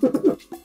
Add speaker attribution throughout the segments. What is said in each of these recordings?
Speaker 1: Ha ha
Speaker 2: ha.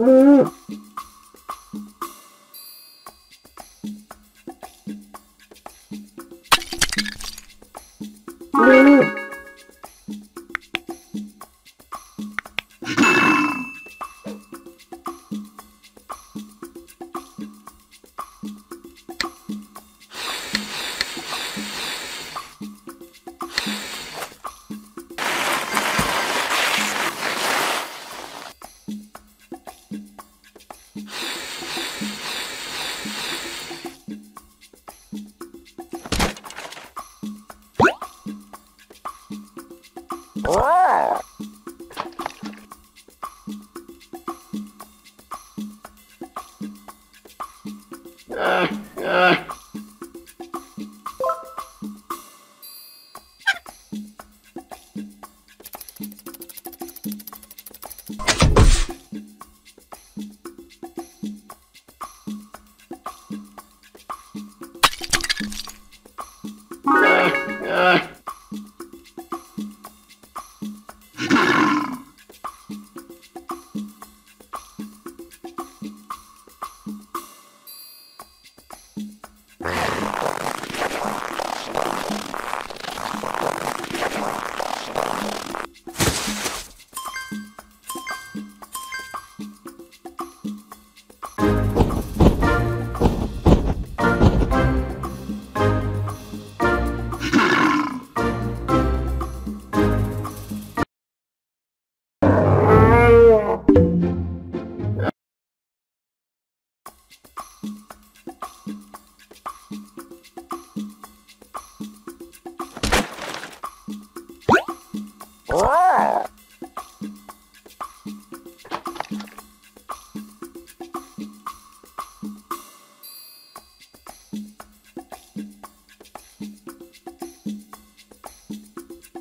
Speaker 3: 嗯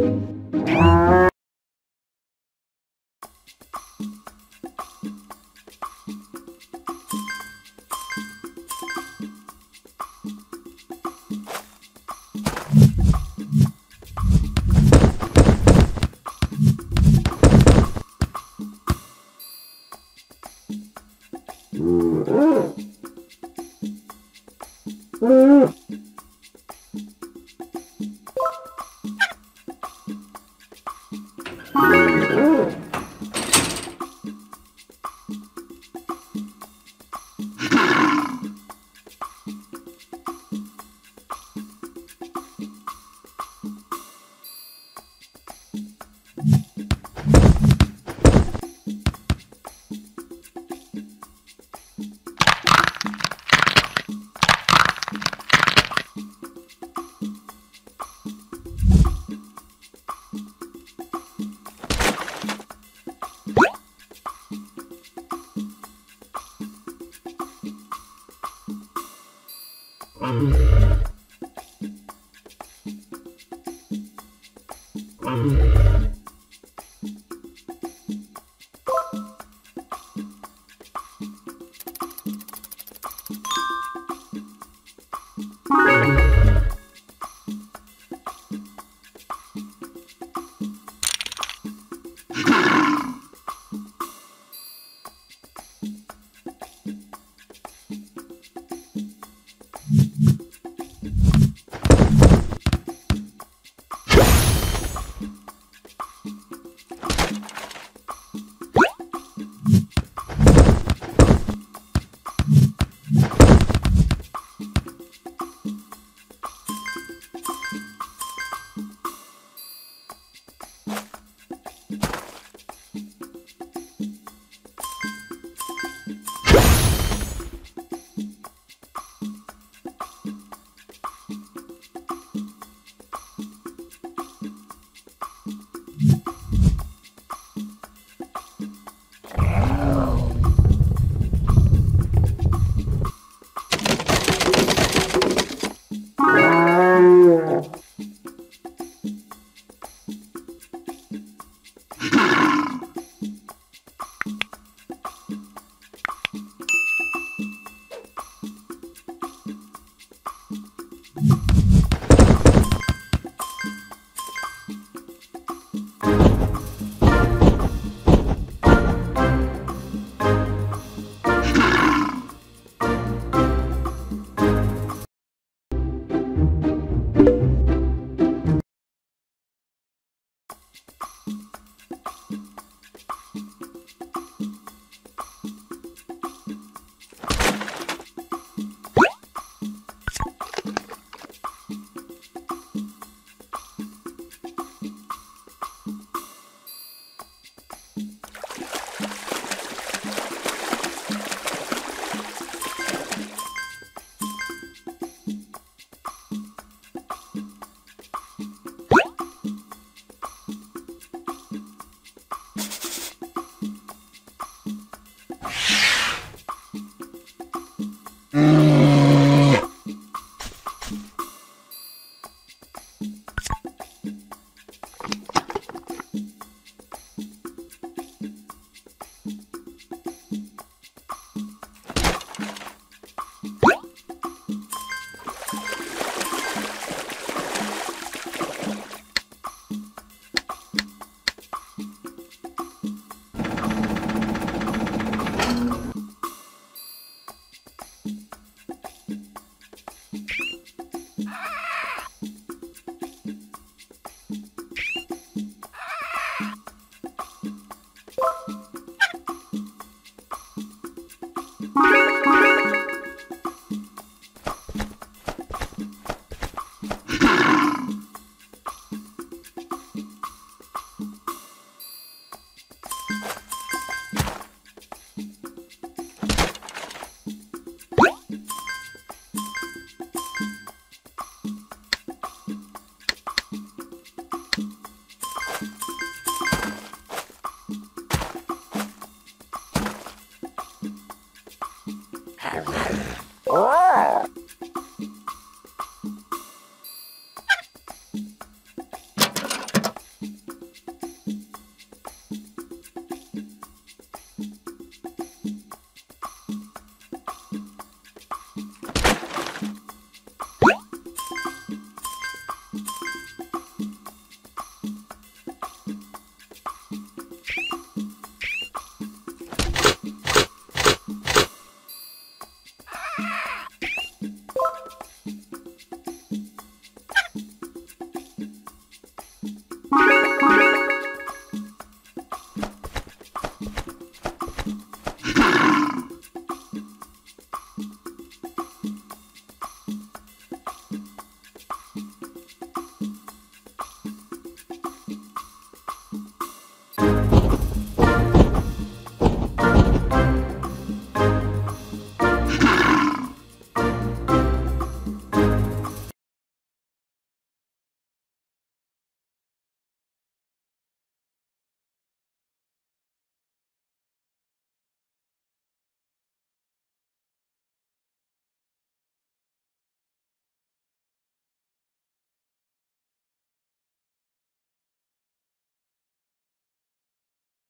Speaker 3: Thank
Speaker 2: Mm-hmm.